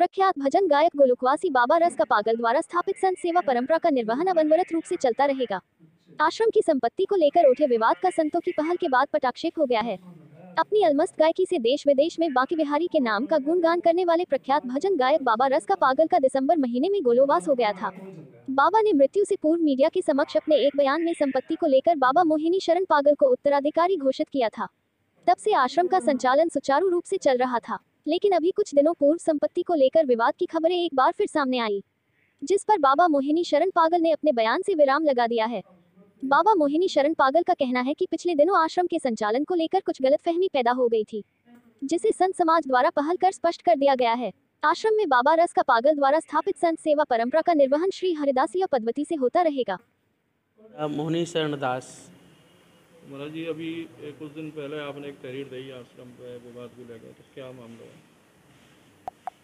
प्रख्यात भजन गायक गोलुकवासी बाबा रस का पागल द्वारा स्थापित संत सेवा परंपरा का निर्वहन अब अनवरत रूप से चलता रहेगा। आश्रम की संपत्ति को लेकर उठे विवाद का संतों की पहल के बाद पटाक्षेप हो गया है। अपनी अलमस्त गायकी से देश विदेश में बाकी बिहारी के नाम का गुणगान करने वाले प्रख्यात भजन गायक बाबा रस का पागल का दिसंबर महीने में गोलोवास हो गया था। बाबा ने मृत्यु से पूर्व मीडिया के समक्ष अपने एक बयान में संपत्ति को लेकर बाबा मोहिनी शरण पागल को उत्तराधिकारी घोषित किया था। तब से आश्रम का संचालन सुचारू रूप से चल रहा था। लेकिन अभी कुछ दिनों पूर्व संपत्ति को लेकर विवाद की खबरें एक बार फिर सामने आई, जिस पर बाबा मोहिनी शरण पागल ने अपने बयान से विराम लगा दिया है। बाबा मोहिनी शरण पागल का कहना है कि पिछले दिनों आश्रम के संचालन को लेकर कुछ गलतफहमी पैदा हो गई थी, जिसे संत समाज द्वारा पहल कर स्पष्ट कर दिया गया है। आश्रम में बाबा रस का पागल द्वारा स्थापित संत सेवा परंपरा का निर्वहन श्री हरिदास या पद्वती से होता रहेगा। मोहनी शरण दास महाराज जी, अभी कुछ दिन पहले आपने एक तहरीर दी आश्रम पे विवाद को लेकर तो क्या मामला है?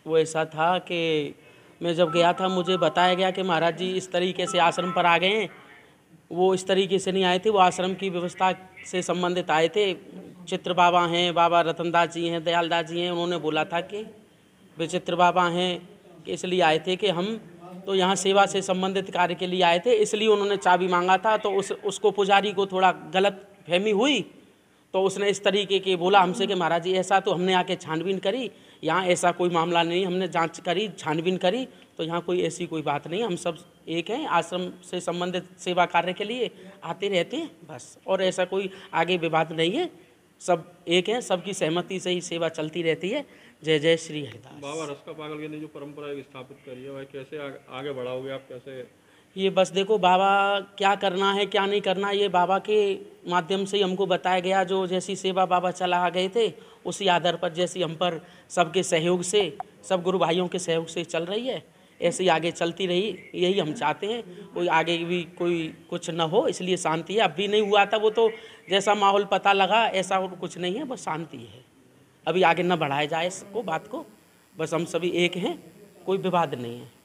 वो ऐसा था कि मैं जब गया था, मुझे बताया गया कि महाराज जी इस तरीके से आश्रम पर आ गए हैं। वो इस तरीके से नहीं आए थे, वो आश्रम की व्यवस्था से संबंधित आए थे। चित्र बाबा हैं, बाबा रतनदास जी हैं, दयालदास जी हैं, उन्होंने बोला था कि विचित्र बाबा हैं इसलिए आए थे कि हम तो यहाँ सेवा से संबंधित कार्य के लिए आए थे, इसलिए उन्होंने चाबी मांगा था तो उस, उसको पुजारी को थोड़ा गलत फहमी हुई तो उसने इस तरीके के बोला हमसे कि महाराज जी, ऐसा तो हमने आके छानबीन करी, यहाँ ऐसा कोई मामला नहीं, हमने जाँच करी, छानबीन करी तो यहाँ कोई ऐसी कोई बात नहीं, हम सब एक हैं, आश्रम से संबंधित सेवा कार्य के लिए आते रहते हैं, बस, और ऐसा कोई आगे विवाद नहीं है, सब एक हैं, सबकी सहमति से ही सेवा चलती रहती है जय जय श्री हरिदास। बाबा रस का पागल के लिए जो परंपरा स्थापित करी है वह कैसे आगे, आगे बढ़ाओगे आप कैसे? ये बस देखो बाबा क्या करना है क्या नहीं करना ये बाबा के माध्यम से ही हमको बताया गया जो जैसी सेवा बाबा चला आ गए थे उसी आधार पर जैसी हम पर सबके सहयोग से सब गुरु भाइयों के सहयोग से चल रही है ऐसे ही आगे चलती रही यही हम चाहते हैं। कोई आगे भी कोई कुछ न हो इसलिए शांति है। अब भी नहीं हुआ था वो तो जैसा माहौल पता लगा ऐसा कुछ नहीं है बस शांति है। अभी आगे न बढ़ाया जाए इसको बात को। बस हम सभी एक हैं, कोई विवाद नहीं है।